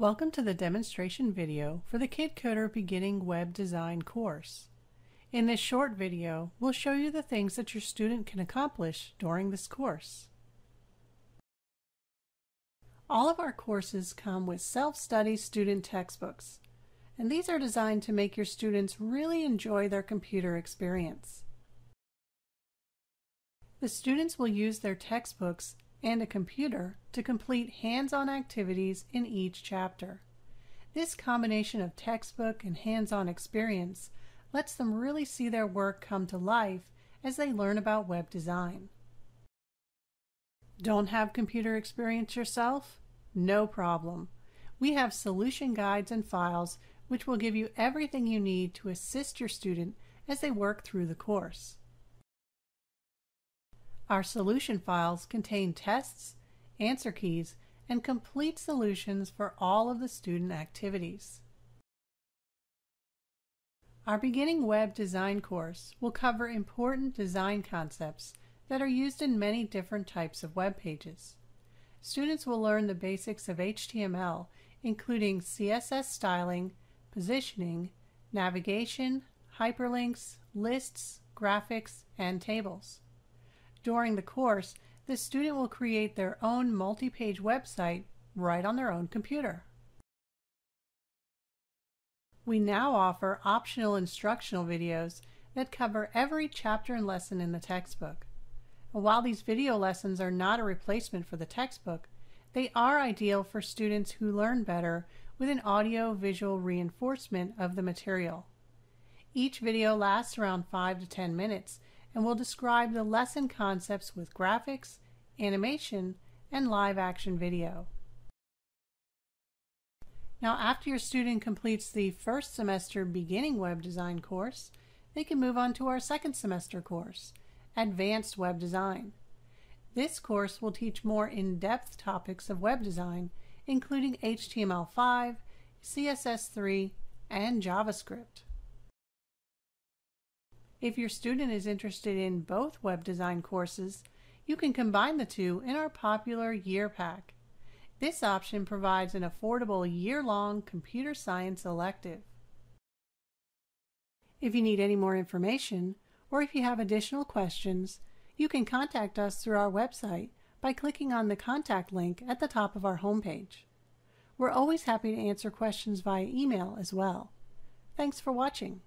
Welcome to the demonstration video for the KidCoder Beginning Web Design course. In this short video, we'll show you the things that your student can accomplish during this course. All of our courses come with self-study student textbooks, and these are designed to make your students really enjoy their computer experience. The students will use their textbooks and a computer to complete hands-on activities in each chapter. This combination of textbook and hands-on experience lets them really see their work come to life as they learn about web design. Don't have computer experience yourself? No problem. We have solution guides and files which will give you everything you need to assist your student as they work through the course. Our solution files contain tests, answer keys, and complete solutions for all of the student activities. Our beginning web design course will cover important design concepts that are used in many different types of web pages. Students will learn the basics of HTML, including CSS styling, positioning, navigation, hyperlinks, lists, graphics, and tables. During the course, the student will create their own multi-page website right on their own computer. We now offer optional instructional videos that cover every chapter and lesson in the textbook. while these video lessons are not a replacement for the textbook, they are ideal for students who learn better with an audio-visual reinforcement of the material. Each video lasts around 5 to 10 minutes and will describe the lesson concepts with graphics, animation, and live action video. Now after your student completes the first semester beginning web design course, they can move on to our second semester course, Advanced Web Design. This course will teach more in-depth topics of web design, including HTML5, CSS3, and JavaScript. If your student is interested in both web design courses, you can combine the two in our popular Year Pack. This option provides an affordable year-long computer science elective. If you need any more information, or if you have additional questions, you can contact us through our website by clicking on the contact link at the top of our homepage. We're always happy to answer questions via email as well. Thanks for watching.